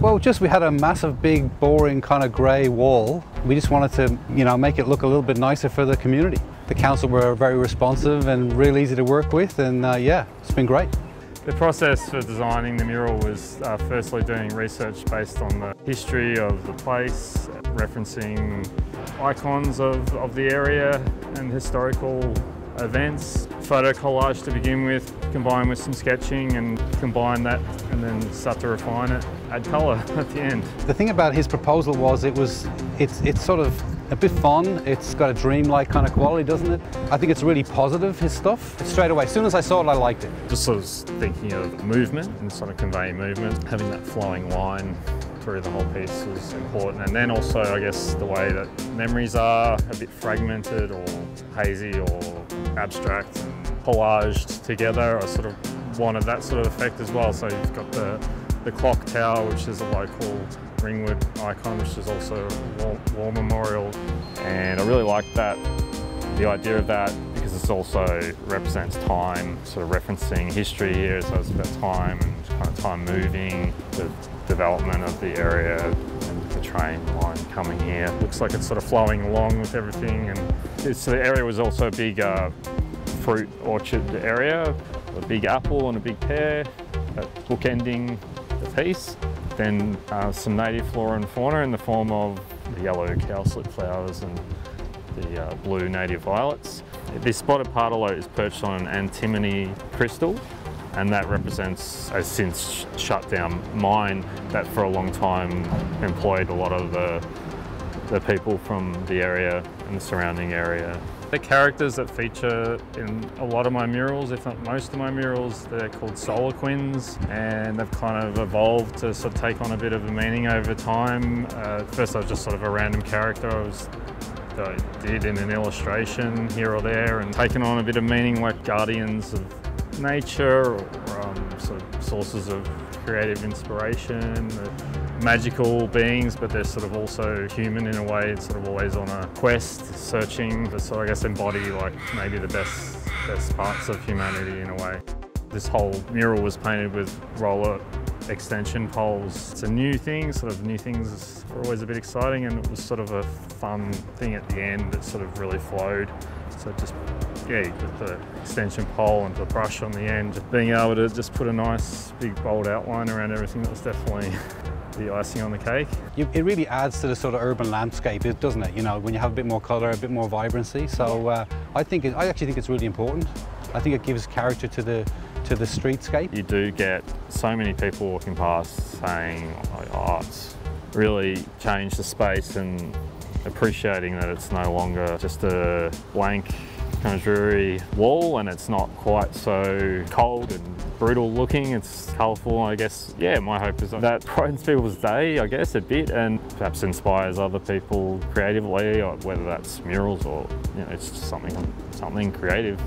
Well, just we had a massive, big, boring kind of grey wall. We just wanted to, you know, make it look a little bit nicer for the community. The council were very responsive and real easy to work with, and uh, yeah, it's been great. The process for designing the mural was uh, firstly doing research based on the history of the place, referencing icons of, of the area and historical events. Photo collage to begin with, combine with some sketching and combine that and then start to refine it, add colour at the end. The thing about his proposal was it was, it's, it's sort of a bit fun. It's got a dreamlike kind of quality, doesn't it? I think it's really positive, his stuff. Straight away, as soon as I saw it, I liked it. Just sort of thinking of movement and sort of conveying movement, having that flowing line through the whole piece was important. And then also, I guess, the way that memories are a bit fragmented or hazy or abstract collaged together. I sort of wanted that sort of effect as well. So you've got the, the clock tower, which is a local Ringwood icon, which is also a war, war memorial. And I really like that, the idea of that, because it also represents time, sort of referencing history here, so it's about time and kind of time moving, the development of the area the train line coming here. Looks like it's sort of flowing along with everything and the area was also a big uh, fruit orchard area, a big apple and a big pear, bookending the piece. Then uh, some native flora and fauna in the form of the yellow cowslip flowers and the uh, blue native violets. This spotted pardalote is perched on an antimony crystal and that represents a since shut down mine that for a long time employed a lot of the, the people from the area and the surrounding area. The characters that feature in a lot of my murals, if not most of my murals, they're called Solarquins and they've kind of evolved to sort of take on a bit of a meaning over time. Uh, first I was just sort of a random character I was I did in an illustration here or there and taken on a bit of meaning like guardians of nature or um, sort of sources of creative inspiration, magical beings, but they're sort of also human in a way, it's sort of always on a quest, searching sort of, I guess, embody like maybe the best, best parts of humanity in a way. This whole mural was painted with roller extension poles. It's a new thing, sort of new things are always a bit exciting and it was sort of a fun thing at the end that sort of really flowed. So just, yeah, with the extension pole and the brush on the end, being able to just put a nice big bold outline around everything that was definitely the icing on the cake. It really adds to the sort of urban landscape, doesn't it? You know, when you have a bit more colour, a bit more vibrancy. So uh, I think, it, I actually think it's really important. I think it gives character to the to the streetscape. You do get so many people walking past saying, oh, it's really changed the space and appreciating that it's no longer just a blank kind of dreary wall and it's not quite so cold and brutal looking, it's colourful I guess. Yeah, my hope is that brightens people's day I guess a bit and perhaps inspires other people creatively, whether that's murals or you know, it's just something, something creative.